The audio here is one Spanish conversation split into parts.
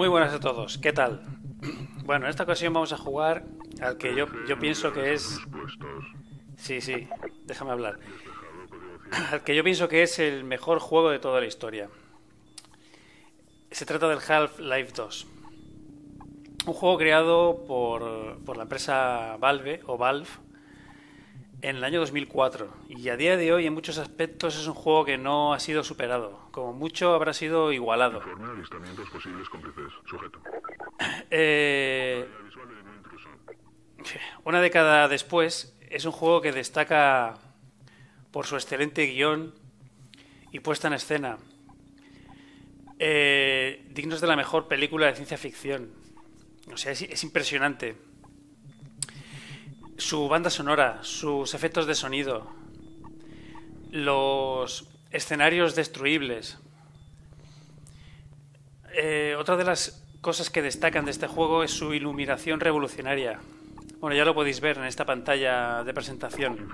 Muy buenas a todos, ¿qué tal? Bueno, en esta ocasión vamos a jugar al que yo, pienso que es... Sí, sí, déjame hablar. Al que yo pienso que es el mejor juego de toda la historia. Se trata del Half-Life 2. Un juego creado por, por la empresa Valve o Valve en el año 2004 y a día de hoy en muchos aspectos es un juego que no ha sido superado, como mucho habrá sido igualado. Eh, una década después es un juego que destaca por su excelente guion y puesta en escena, eh, dignos de la mejor película de ciencia ficción. O sea, es, es impresionante su banda sonora, sus efectos de sonido, los escenarios destruibles. Eh, otra de las cosas que destacan de este juego es su iluminación revolucionaria. Bueno, ya lo podéis ver en esta pantalla de presentación.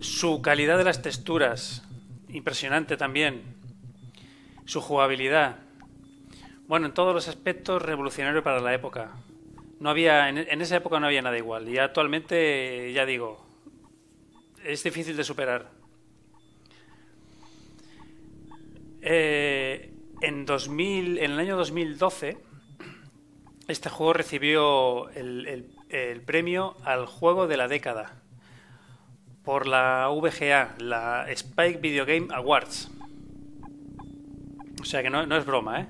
Su calidad de las texturas, impresionante también. Su jugabilidad, bueno, en todos los aspectos revolucionario para la época. No había, en, esa época no había nada igual. Y actualmente, ya digo, es difícil de superar. Eh, en, 2000, en el año 2012, este juego recibió el, premio al juego de la década por la VGA, la Spike Video Game Awards. O sea que no es broma, ¿eh?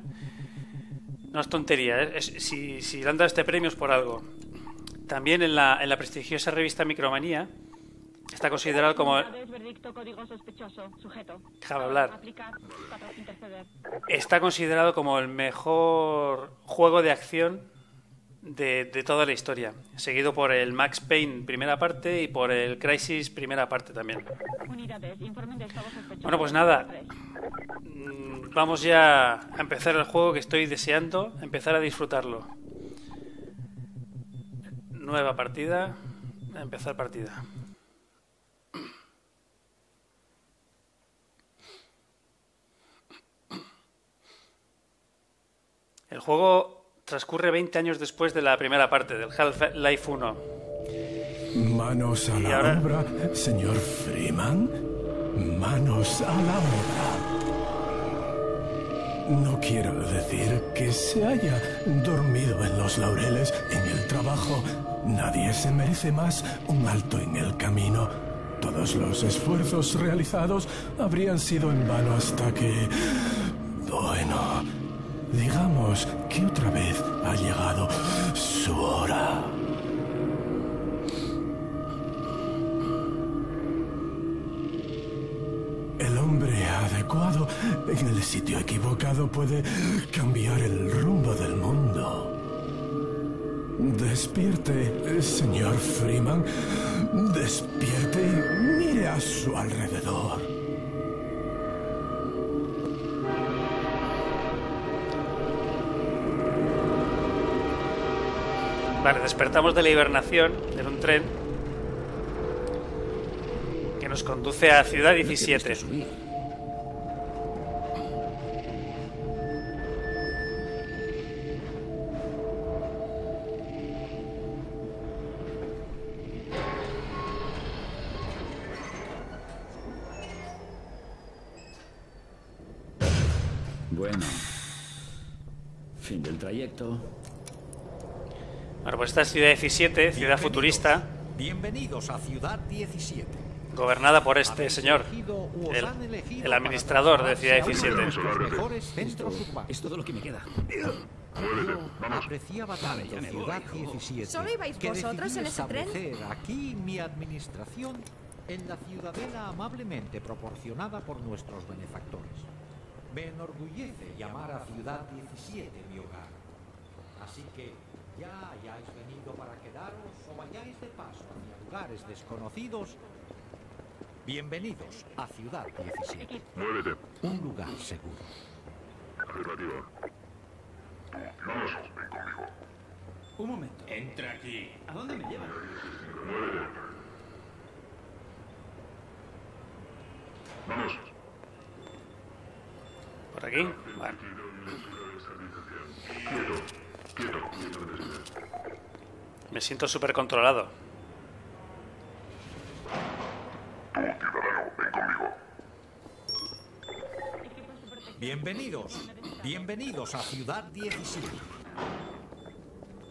No es tontería, ¿eh? si, si le han dado este premio es por algo. También en la, en la prestigiosa revista Micromanía está considerado como... Déjame hablar. Está considerado como el mejor juego de acción de, de, toda la historia, seguido por el Max Payne primera parte y por el Crisis primera parte también. Bueno, pues nada, mm, vamos ya a empezar el juego que estoy deseando, empezar a disfrutarlo. Nueva partida, empezar partida. El juego transcurre 20 años después de la primera parte, del Half-Life 1. Manos a la obra, señor Freeman. Manos a la obra. No quiero decir que se haya dormido en los laureles en el trabajo. Nadie se merece más un alto en el camino. Todos los esfuerzos realizados habrían sido en vano hasta que... Bueno, Digamos que otra vez ha llegado su hora. El hombre adecuado en el sitio equivocado puede cambiar el rumbo del mundo. Despierte, señor Freeman. Despierte y mire a su alrededor. Vale, despertamos de la hibernación en un tren que nos conduce a Ciudad 17. Bueno, fin del trayecto. Bueno, pues esta es Ciudad 17, ciudad futurista. Bienvenidos a Ciudad 17. Gobernada por este señor, el, el administrador de Ciudad 17. Es todo lo que me queda. Apreciaba tanto Ciudad 17 ¿Solo ibais vosotros en ese tren? aquí mi administración en la ciudadela amablemente proporcionada por nuestros benefactores. Me enorgullece llamar a Ciudad 17 mi hogar. Así que ya hayáis venido para quedaros o vayáis de paso hacia lugares desconocidos, bienvenidos a Ciudad 17. Muévete. Un lugar seguro. Afirmativa. Vamos, ven conmigo. Un momento. Entra aquí. ¿A dónde me llevan? Muévete. Vamos. aquí. Bueno. Me siento súper controlado. Tú, ciudadano, ven conmigo. Bienvenidos. Bienvenidos a Ciudad 17.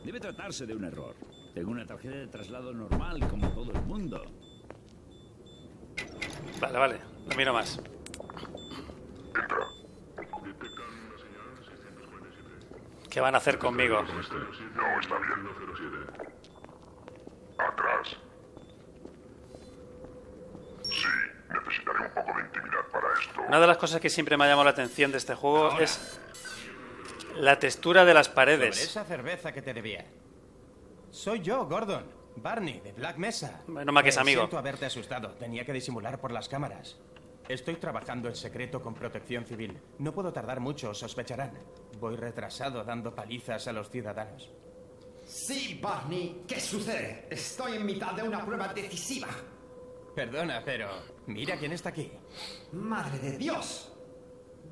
Debe tratarse de un error. Tengo una tarjeta de traslado normal, como todo el mundo. Vale, vale. No miro más. Entra. ¿Qué van a hacer conmigo? No, está bien. Atrás. Sí, necesitaré un poco de intimidad para esto. Una de las cosas que siempre me ha llamado la atención de este juego es la textura de las Sobre paredes. esa cerveza que te debía. Soy yo, Gordon. Barney, de Black Mesa. Menos mal que es amigo. Siento haberte asustado. Tenía que disimular por las cámaras. Estoy trabajando en secreto con protección civil. No puedo tardar mucho, sospecharán. Voy retrasado dando palizas a los ciudadanos. Sí, Barney, ¿qué sucede? Estoy en mitad de una prueba decisiva. Perdona, pero mira quién está aquí. ¡Madre de Dios!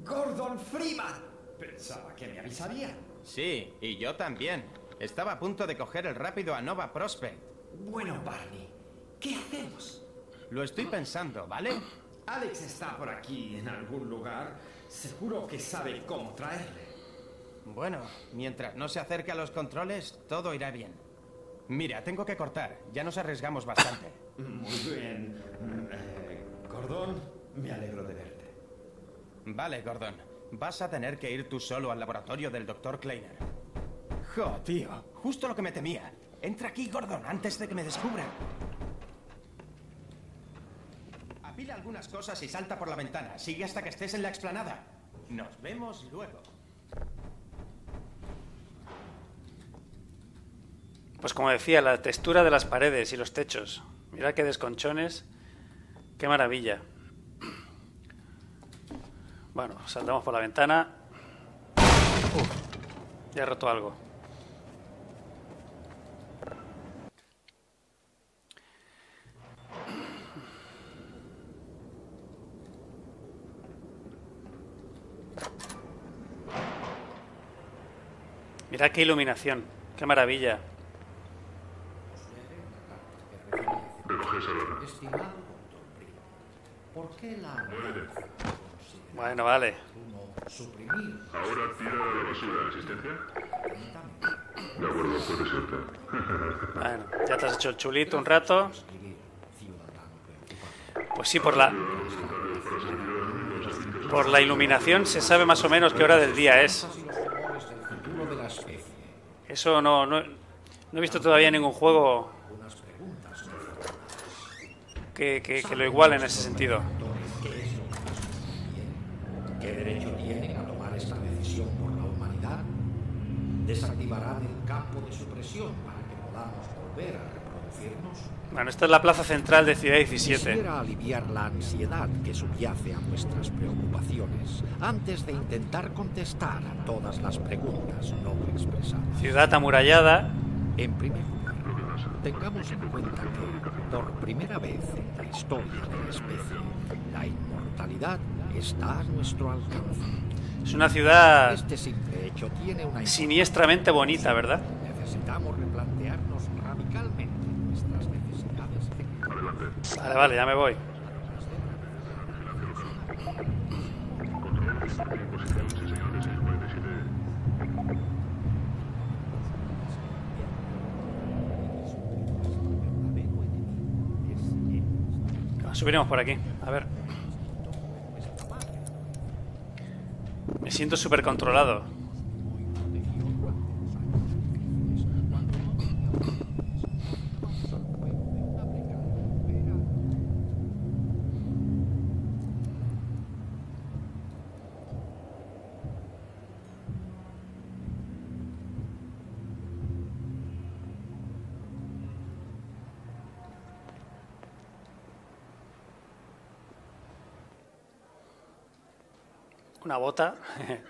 ¡Gordon Freeman! Pensaba que me avisaría. Sí, y yo también. Estaba a punto de coger el rápido a Nova Prospect. Bueno, Barney, ¿qué hacemos? Lo estoy pensando, ¿vale? Alex está por aquí en algún lugar. Seguro que sabe cómo traerle. Bueno, mientras no se acerque a los controles, todo irá bien. Mira, tengo que cortar. Ya nos arriesgamos bastante. Muy bien. Eh, Gordon, me alegro de verte. Vale, Gordon. Vas a tener que ir tú solo al laboratorio del Dr. Kleiner. Jo, tío. Justo lo que me temía. Entra aquí, Gordon, antes de que me descubran. Algunas cosas y salta por la ventana. Sigue hasta que estés en la explanada. Nos vemos luego. Pues como decía, la textura de las paredes y los techos. Mira qué desconchones. Qué maravilla. Bueno, saltamos por la ventana. Ya he roto algo. Mira qué iluminación, qué maravilla. Estimado doctor Primo, ¿por qué la alianza considera Bueno, vale. Ahora tira la basura asistencia. De acuerdo. Bueno, ya te has hecho el chulito un rato. Pues sí, por la por la iluminación se sabe más o menos qué hora del día es. y los rumores del futuro de la especie? Eso no, no, no he visto todavía ningún juego que, que- que lo iguale en ese sentido. ¿Qué derecho tienen a tomar esta decisión por la humanidad? ¿Desactivarán el campo de supresión para que podamos volver a? Bueno, esta es la plaza central de Ciudad 17. Quisiera aliviar la ansiedad que subyace a nuestras preocupaciones antes de intentar contestar a todas las preguntas no expresadas. Ciudad amurallada. En primer lugar, tengamos en cuenta que, por primera vez en la historia de la especie, la inmortalidad está a nuestro alcance. Es una ciudad Este simple hecho tiene una siniestramente bonita, ¿verdad? Necesitamos Vale, vale, ya me voy. Subiremos por aquí. A ver. Me siento súper controlado. Una bota.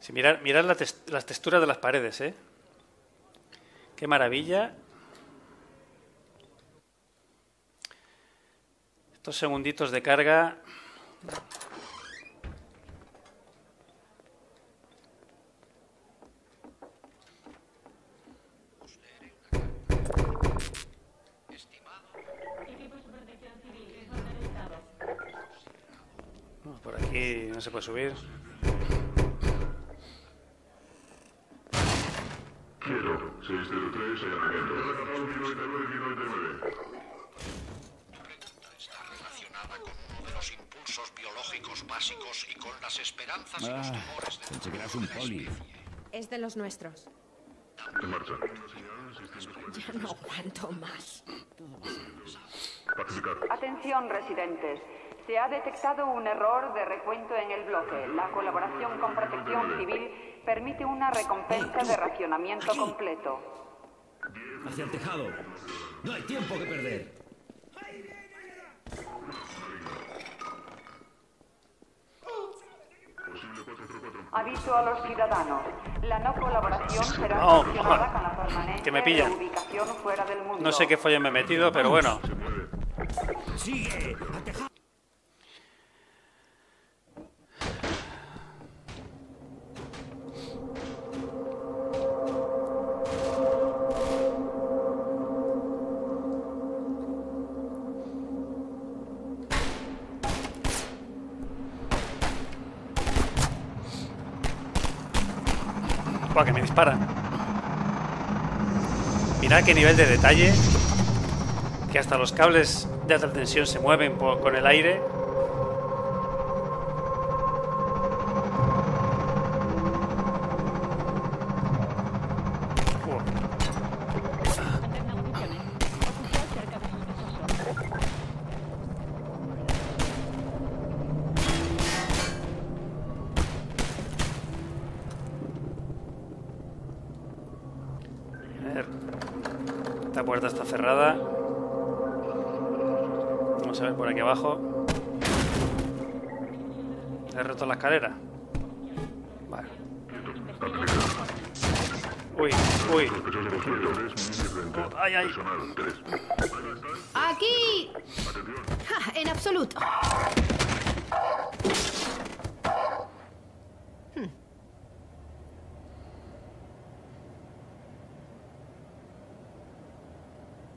Sí, la tes- las texturas de las paredes, ¿eh? Qué maravilla. Estos segunditos de carga. Aquí no se puede subir. Quiero 603 en alimento. 99 Está relacionada con uno de los impulsos biológicos básicos y con las esperanzas y los temores de pensé que eras un poli. Es de los nuestros. En marcha. Ya no aguanto más. Atención, residentes. Se ha detectado un error de recuento en el bloque. La colaboración con Protección Civil permite una recompensa de racionamiento completo. Hacia el tejado. No hay tiempo que perder. Aviso a los ciudadanos. La no colaboración será sancionada con la permanencia que me pillan. de ubicación fuera del mundo. No sé qué folla me he metido, pero bueno. ¡Sigue! Buah, que me disparan. Mirad qué nivel de detalle. Que hasta los cables de alta tensión se mueven con el aire. Esta puerta está cerrada. Vamos a ver por aquí abajo. ¿He roto la escalera? Vale. Uy, uy. Ay, ay. ¡Aquí! Ja, en absoluto.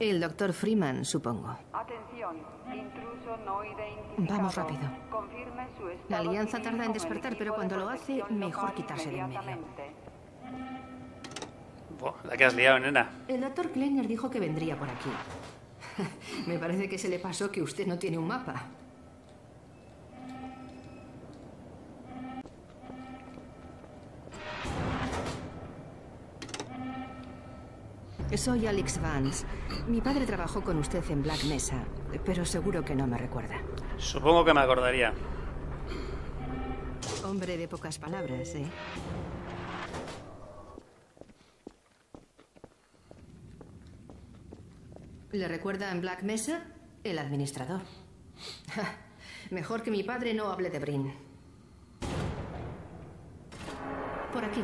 El doctor Freeman, supongo. Atención. Intruso no identificado. Vamos rápido. Confirme su estado La alianza tarda en despertar, pero de cuando lo hace, mejor quitarse de en medio. Buah, la que has liado, nena. El doctor Kleiner dijo que vendría por aquí. Me parece que se le pasó que usted no tiene un mapa. Soy Alex Vance. Mi padre trabajó con usted en Black Mesa, pero seguro que no me recuerda. Supongo que me acordaría. Hombre de pocas palabras, ¿eh? ¿Le recuerda en Black Mesa? El administrador. Mejor que mi padre no hable de Brin. Por aquí.